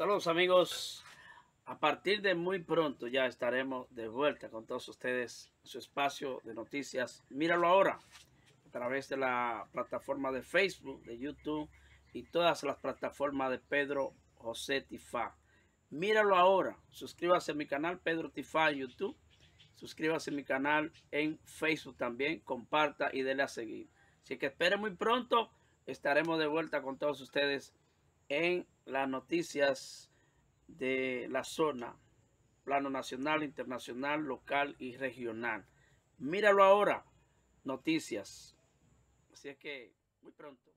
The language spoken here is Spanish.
Saludos amigos. A partir de muy pronto ya estaremos de vuelta con todos ustedes en su espacio de noticias. Míralo ahora a través de la plataforma de Facebook, de YouTube y todas las plataformas de Pedro José Tifá. Míralo ahora. Suscríbase a mi canal Pedro Tifá en YouTube. Suscríbase a mi canal en Facebook también. Comparta y déle a seguir. Así que espere muy pronto. Estaremos de vuelta con todos ustedes en las noticias de la zona. Plano nacional, internacional, local y regional. Míralo ahora. Noticias. Así es que muy pronto.